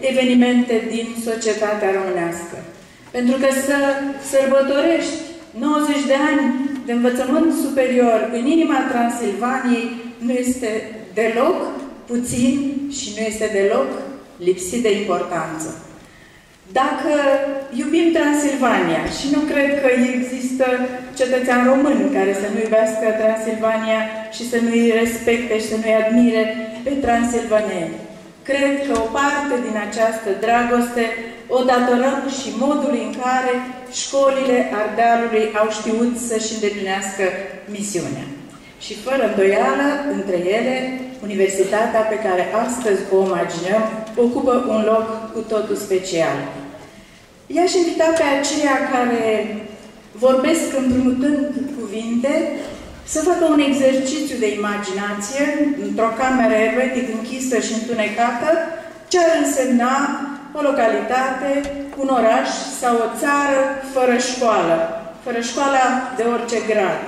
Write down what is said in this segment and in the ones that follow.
evenimente din societatea românească. Pentru că să sărbătorești 90 de ani de învățământ superior în inima Transilvaniei nu este deloc puțin și nu este deloc lipsit de importanță. Dacă iubim Transilvania și nu cred că există cetățean român care să nu iubească Transilvania și să nu-i respecte și să nu-i admire pe transilvaneni, cred că o parte din această dragoste o datorăm și modului în care școlile Ardealului au știut să-și îndeplinească misiunea. Și fără îndoială, între ele, universitatea pe care astăzi o omaginăm ocupă un loc cu totul special. I-aș invita pe aceia care vorbesc împrumutând cuvinte să facă un exercițiu de imaginație într-o cameră ermetic închisă și întunecată, ce ar însemna o localitate, un oraș sau o țară fără școală, fără școala de orice grad.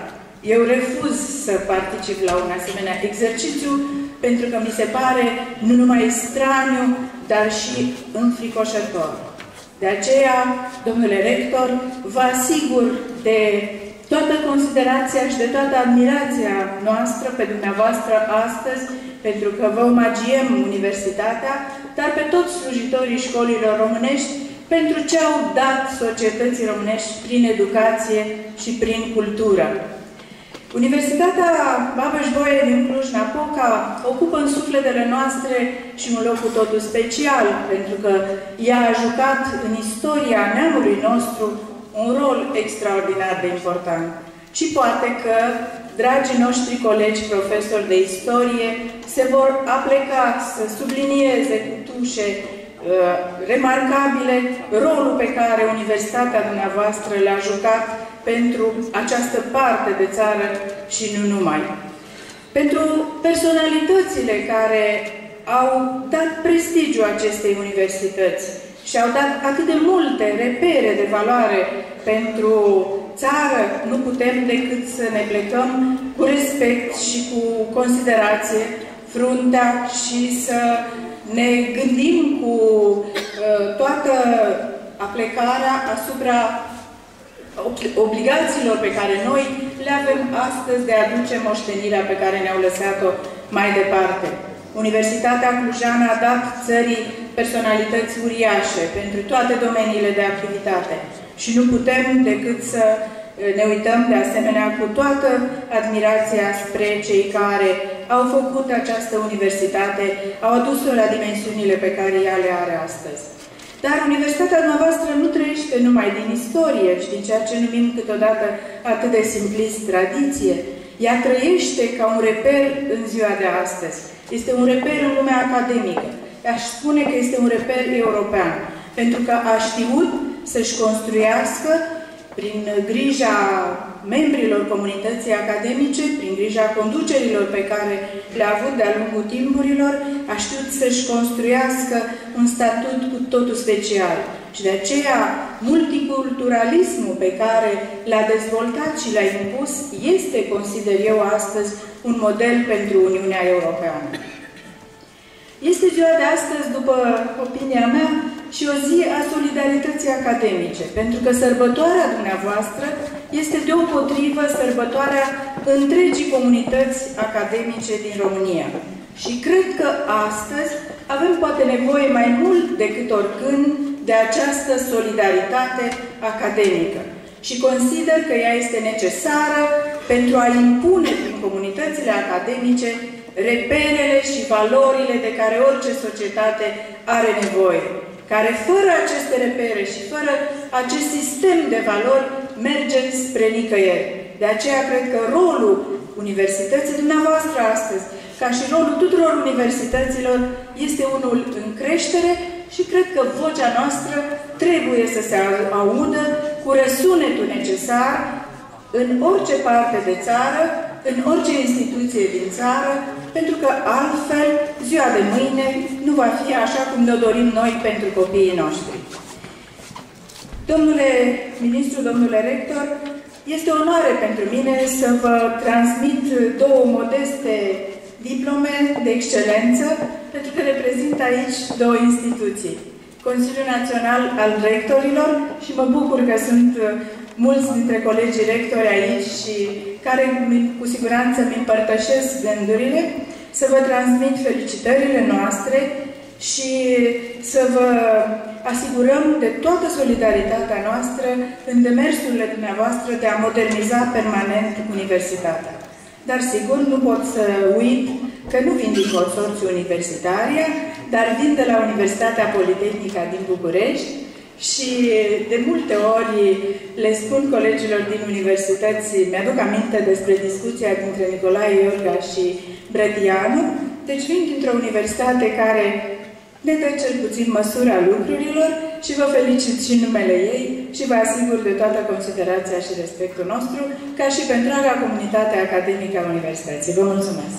Eu refuz să particip la un asemenea exercițiu pentru că mi se pare nu numai straniu, dar și înfricoșător. De aceea, domnule rector, vă asigur de toată considerația și de toată admirația noastră pe dumneavoastră astăzi, pentru că vă omagiem universitatea, dar pe toți slujitorii școlilor românești, pentru ce au dat societății românești prin educație și prin cultură. Universitatea Babeș-Bolyai din Cluj-Napoca ocupă în sufletele noastre și un loc cu totul special, pentru că ea a jucat în istoria neamului nostru un rol extraordinar de important. Și poate că dragii noștri colegi profesori de istorie se vor apleca să sublinieze cu tușe uh, remarcabile rolul pe care Universitatea dumneavoastră l-a jucat pentru această parte de țară și nu numai. Pentru personalitățile care au dat prestigiu acestei universități și au dat atât de multe repere de valoare pentru țară, nu putem decât să ne plecăm cu respect și cu considerație fruntea și să ne gândim cu uh, toată aplecarea asupra obligațiilor pe care noi le avem astăzi de a aduce moștenirea pe care ne-au lăsat-o mai departe. Universitatea Clujană a dat țării personalități uriașe pentru toate domeniile de activitate și nu putem decât să eh, ne uităm de asemenea cu toată admirația spre cei care au făcut această universitate, au adus-o la dimensiunile pe care ea le are astăzi. Dar universitatea noastră nu trăiește numai din istorie și din ceea ce numim câteodată atât de simplist tradiție. Ea trăiește ca un reper în ziua de astăzi. Este un reper în lumea academică. Aș spune că este un reper european, pentru că a știut să-și construiască prin grija membrilor comunității academice, prin grija conducerilor pe care le-a avut de-a lungul timpurilor, a știut să-și construiască un statut cu totul special. Și de aceea, multiculturalismul pe care l-a dezvoltat și l-a impus este, consider eu astăzi, un model pentru Uniunea Europeană. Este ziua de astăzi, după opinia mea, și o zi a solidarității academice, pentru că sărbătoarea dumneavoastră este deopotrivă sărbătoarea întregii comunități academice din România. Și cred că astăzi avem poate nevoie mai mult decât oricând de această solidaritate academică. Și consider că ea este necesară pentru a impune prin comunitățile academice reperele și valorile de care orice societate are nevoie care fără aceste repere și fără acest sistem de valori merge spre nicăieri. De aceea cred că rolul universității dumneavoastră astăzi, ca și rolul tuturor universităților, este unul în creștere și cred că vocea noastră trebuie să se audă cu răsunetul necesar în orice parte de țară, în orice instituție din țară, pentru că altfel ziua de mâine nu va fi așa cum ne dorim noi pentru copiii noștri. Domnule ministru, domnule rector, este onoare pentru mine să vă transmit două modeste diplome de excelență pentru că reprezint aici două instituții. Consiliul Național al Rectorilor și mă bucur că sunt uh, mulți dintre colegii rectori aici și care cu siguranță îmi împărtășesc gândurile, să vă transmit felicitările noastre și să vă asigurăm de toată solidaritatea noastră în demersurile dumneavoastră de a moderniza permanent universitatea. Dar sigur, nu pot să uit că nu vin din consorțiu universitaria, dar vin de la Universitatea Politehnică din București și de multe ori le spun colegilor din universități, mi-aduc aminte despre discuția dintre Nicolae Iorga și Bredianu, deci vin dintr-o universitate care ne dă cel puțin măsura lucrurilor și vă felicit și numele ei și vă asigur de toată considerația și respectul nostru, ca și pentru întreaga comunitate academică a Universității. Vă mulțumesc!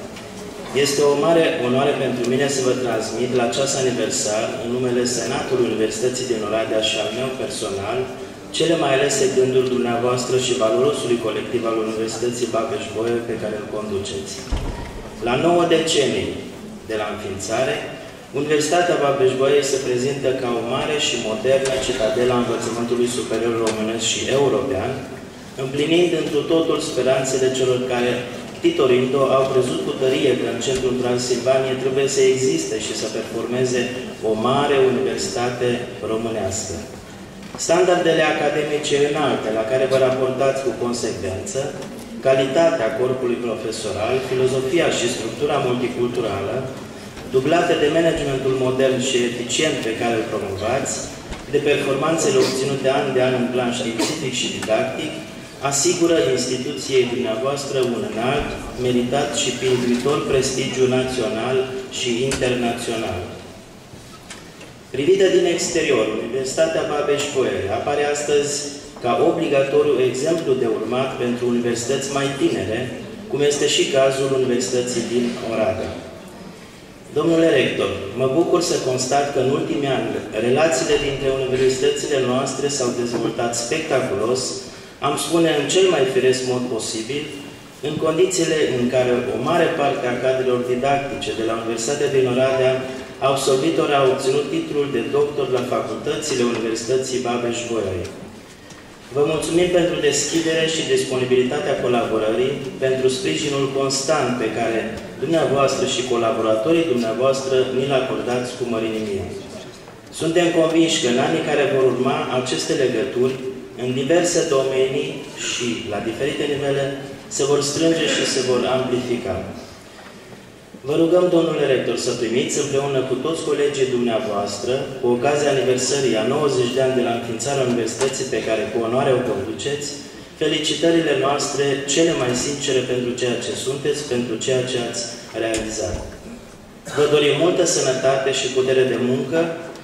este o mare onoare pentru mine să vă transmit la ceas aniversar, în numele Senatului Universității din Oradea și al meu personal, cele mai alese gânduri dumneavoastră și valorosului colectiv al Universității Babeș-Bolyai pe care îl conduceți. La 9 decenii de la înființare, Universitatea Babeș-Bolyai se prezintă ca o mare și modernă citadela învățământului superior românesc și european, împlinind întru totul speranțele celor care, titorind-o, au crezut cu tărie că în centrul Transilvaniei trebuie să existe și să performeze o mare universitate românească. Standardele academice înalte, la care vă raportați cu consecvență, calitatea corpului profesoral, filozofia și structura multiculturală, dublate de managementul modern și eficient pe care îl promovați, de performanțele obținute an de an în plan științific și didactic, asigură instituției dumneavoastră un înalt, meritat și prin viitor prestigiu național și internațional. Privită din exterior, Universitatea Babeș-Bolyai apare astăzi ca obligatoriu exemplu de urmat pentru universități mai tinere, cum este și cazul Universității din Oradea. Domnule rector, mă bucur să constat că în ultimii ani relațiile dintre universitățile noastre s-au dezvoltat spectaculos, am spune în cel mai firesc mod posibil, în condițiile în care o mare parte a cadrelor didactice de la Universitatea din Oradea absolvitori au obținut titlul de doctor la facultățile Universității Babeș-Bolyai. Vă mulțumim pentru deschidere și disponibilitatea colaborării, pentru sprijinul constant pe care dumneavoastră și colaboratorii dumneavoastră ni-l acordați cu mărinimie. Suntem convinși că în anii care vor urma, aceste legături, în diverse domenii și la diferite nivele, se vor strânge și se vor amplifica. Vă rugăm, domnule rector, să primiți împreună cu toți colegii dumneavoastră, cu ocazia aniversării a 90 de ani de la înființarea Universității pe care cu onoare o conduceți, felicitările noastre cele mai sincere pentru ceea ce sunteți, pentru ceea ce ați realizat. Vă dorim multă sănătate și putere de muncă,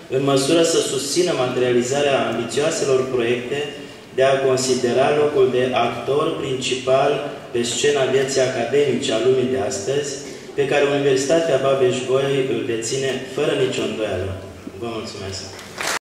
în măsură să susțină materializarea ambițioaselor proiecte de a considera locul de actor principal pe scena vieții academice a lumii de astăzi, pe care Universitatea Babeș-Bolyai îl deține fără nicio îndoială. Vă mulțumesc!